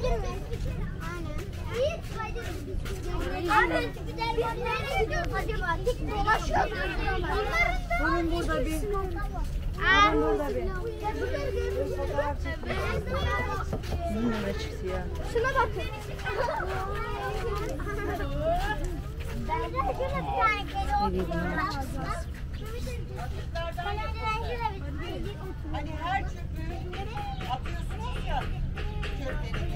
Mi? Aynen. Abi bir nereye gidiyoruz acaba? Dik dolaşıyor. Bunun burada bir Aa, burada bir. Numara çıktı ya. Şuna bakın. Bence şuna bir tane kedi oturuyor. Hani her çöpü atıyorsunuz ya çöpleri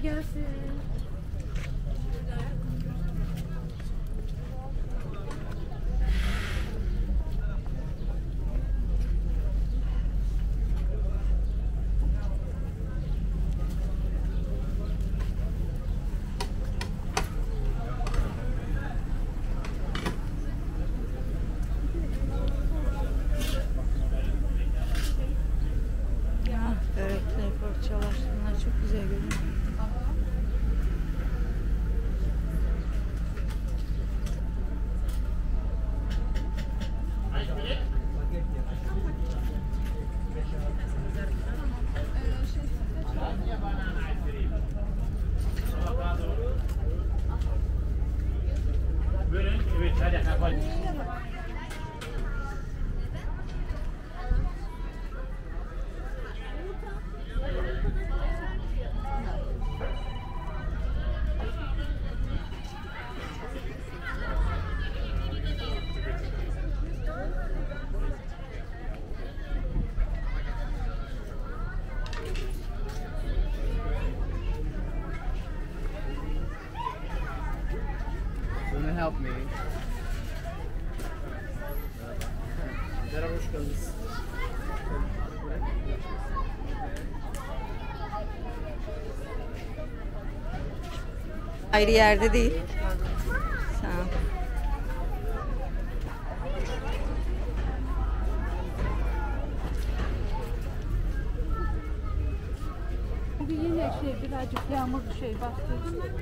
ギョス Gonna help me. Merhaba hoş geldiniz. Ayrı yerde değil. Sağ ol. Bugün yine şey birazcık yağmur şey bastı.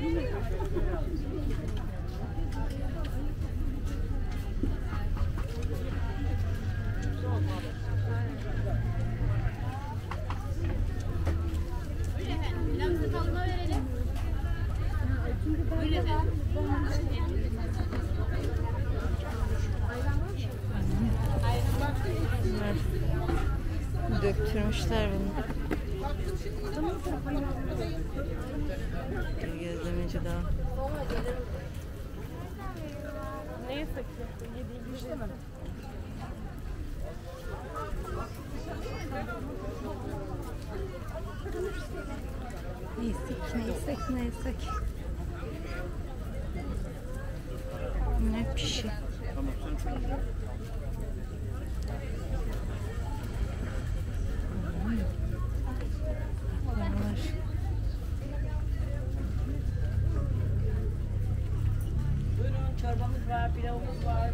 Yine Bunlar döktürmüşler bunu. Bir gözlemeci daha. neye sakıyorsun? Yediği güçte mi? Neysek, neysek. Ne pişi. Çorbamız var, pilavımız var.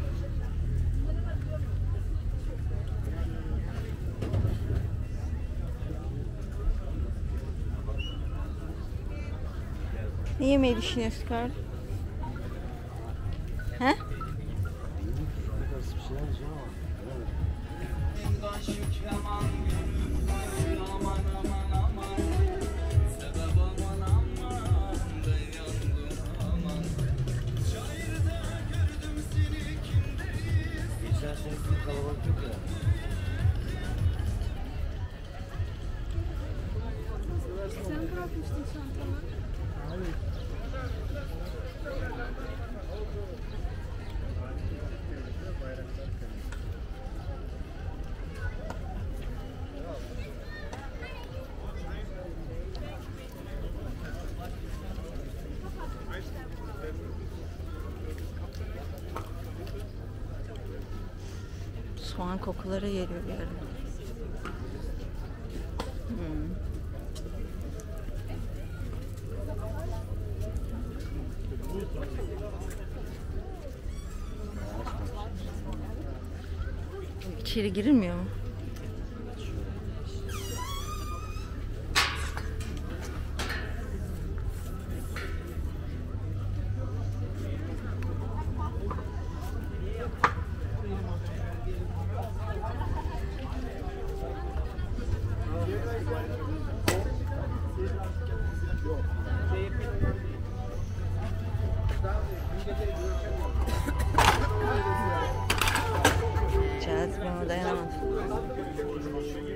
Ne yemeyi düşünüyorsun Karl? Soğan kokuları geliyor bir ara. Hmm. İçeri girilmiyor mu?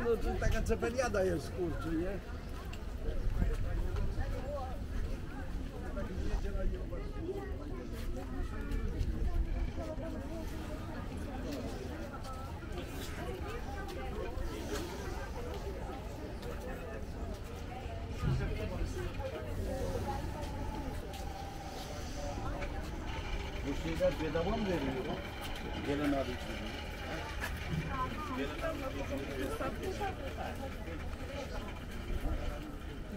no, taka cepeliada jest, kurczę, nie?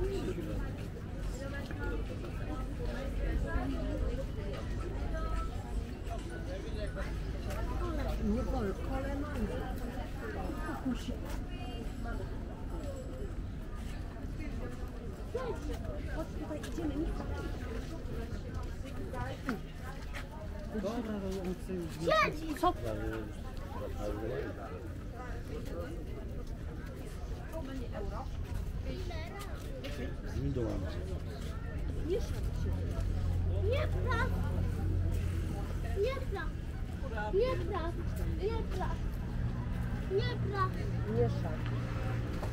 Nie wolno, kolemami. Musi. Chodź tutaj, idziemy, nie Dobra, rolnicy już nie... Siedzi! Co? To będzie euro. Зимний дуван. Нет, прав. Нет, прав. Нет, прав. Нет, прав. Нет, прав. Не шаг.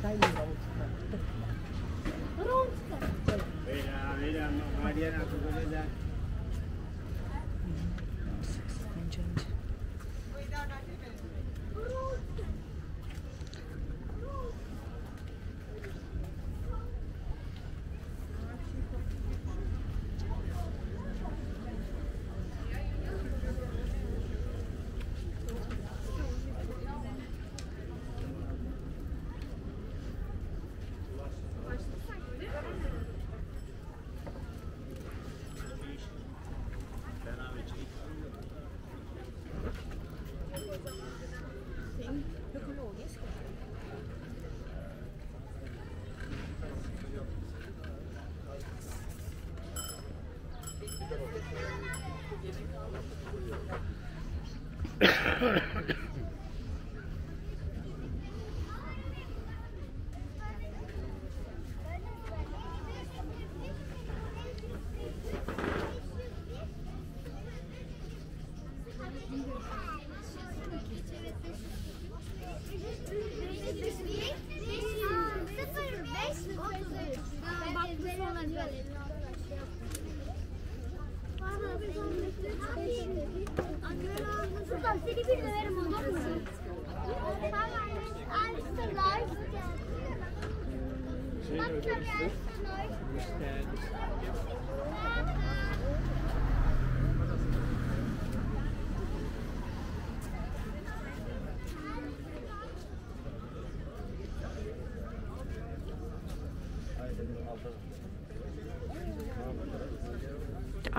Тайна русская. Русская. Mira, mira, Mariana, tú puedes dar. Necesario. Ha ha ha.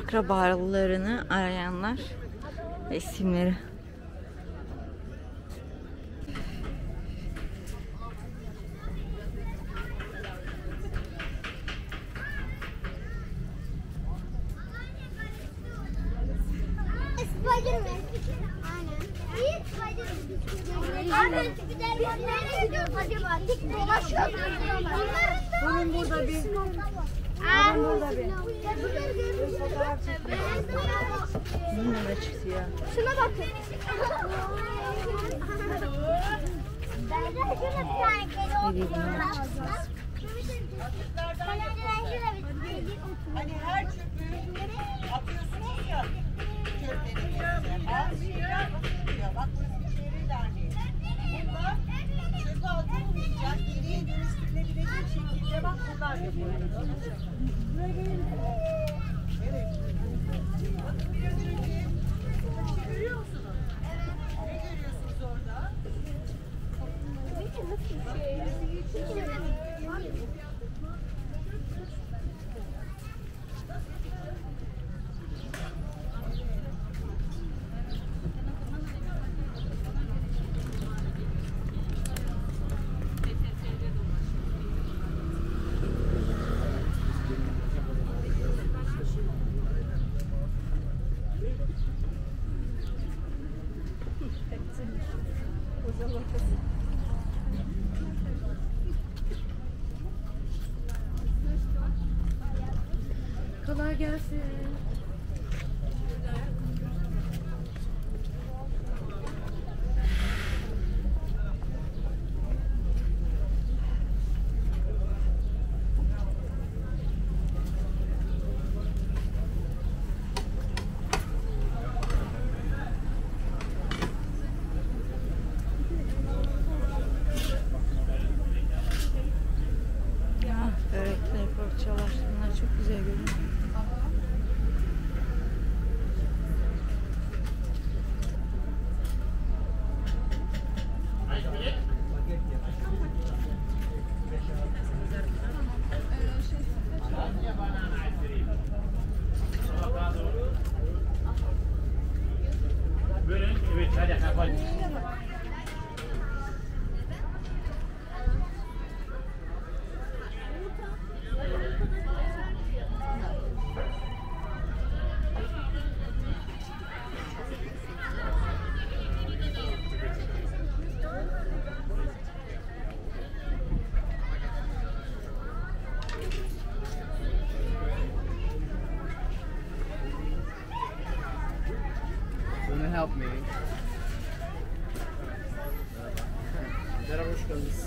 Akrabalarını arayanlar ve isimleri. Spiderman. Aynen. İyi Spiderman. Abi güzel nereye gidiyoruz acaba? Tek dolaşıyoruz. Bunun burada bir Bunun burada bir. Bununla çıktı ya. Şuna bakın. Hani her çöpü atıyorsunuz ya çöpleri. Bazı şeyler atılmıyor. Bak burası bir çevre derneği. Bunda çöpü atılmayacak, geriye dönüştürülebilecek şekilde. Evet. Bir şey? Ne görüyorsunuz orada? Kolay gelsin. guesses. Buyurun. Evet hadi hadi. Gonna help me. Merhaba, hoş geldiniz.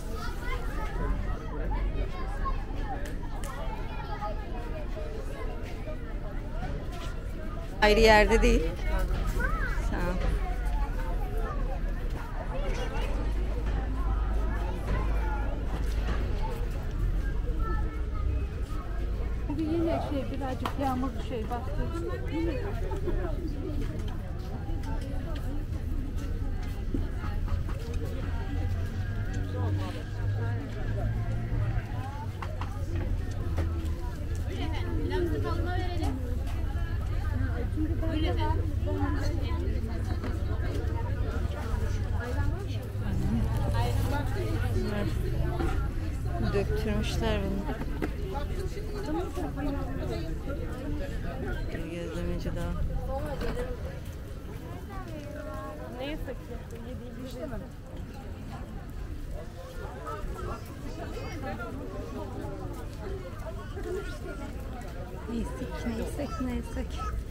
Ayrı yerde değil. Sağ ol. Bugün şey birazcık yağmur şey bastı. Döktürmüşler bunu. Bir gözlemeci daha. Neysek, neysek, neysek.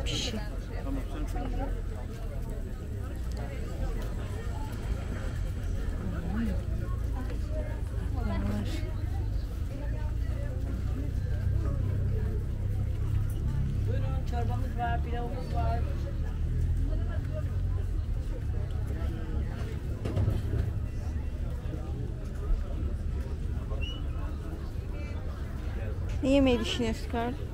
Bunlar. Buyurun çorbamız var, pilavımız var. Ne yemeyi düşünüyorsun Karl?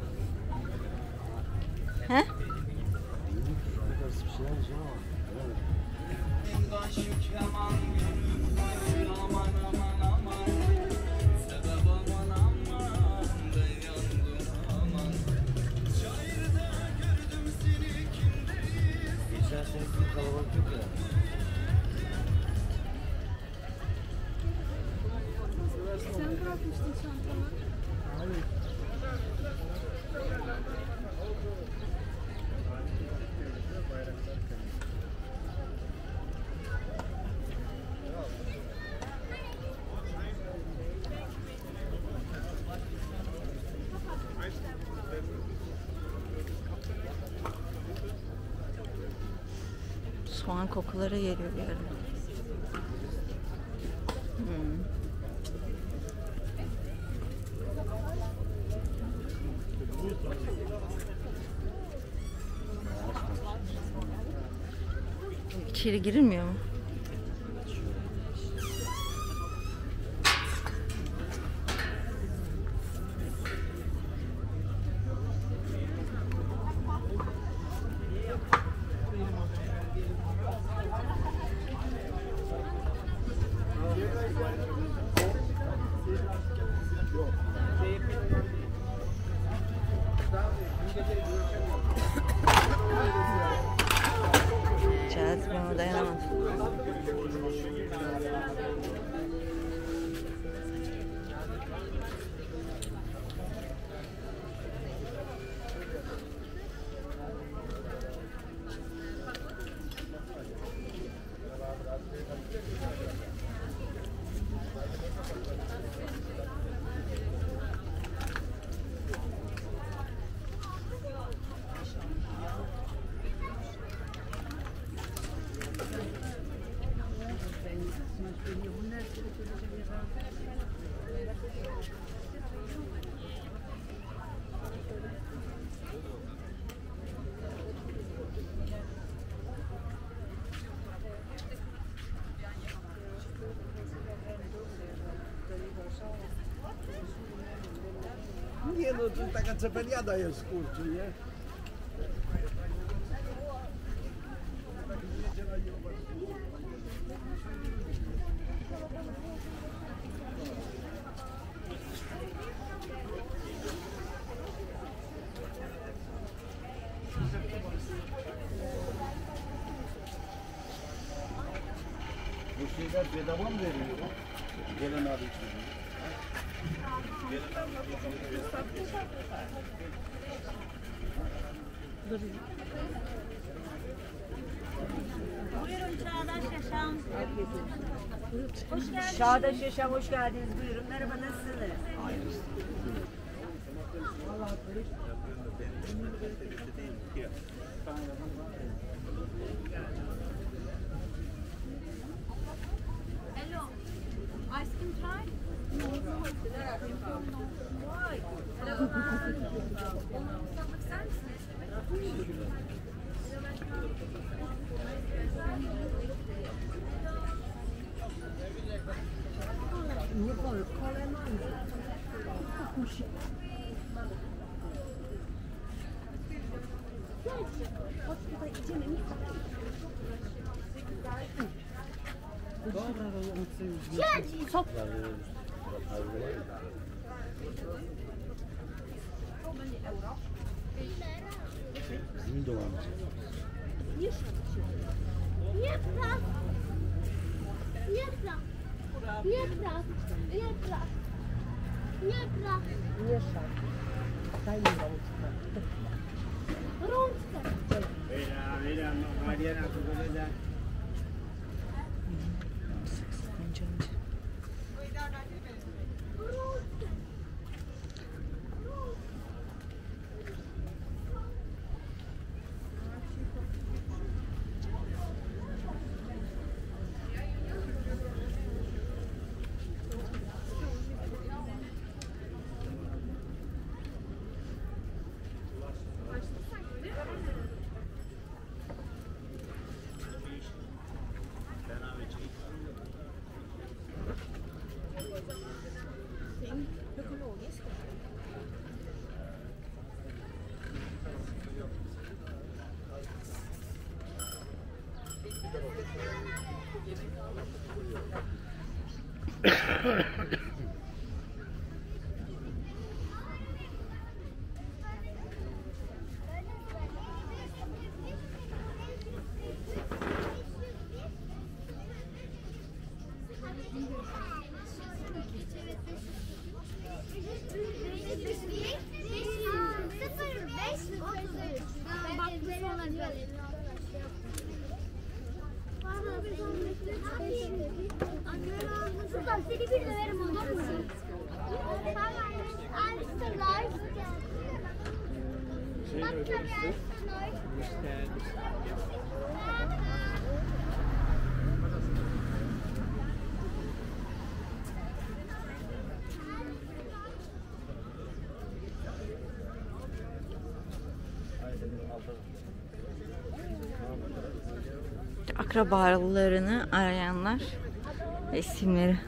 Soğan kokuları geliyor bir ara. Hmm. İçeri girilmiyor mu? Nie no, to taka cepeliada jest, kurczę, nie? Bu şeyler bedava mı veriliyor? Gelen abi için. Buyurun Çağdaş Yaşam. Hoş geldiniz. Hoş geldiniz. Buyurun. Merhaba nasılsınız? Bizim doğamız. Nie praw. Nie praw. Nie praw. Nie praw. Nie praw. Nie szak. Daj mi rączkę. Rączkę. Mira, mira, Mariana, tu Anne. Sultan seni bir döverim olur mu? Şey Akrabalarını arayanlar. Esimleri.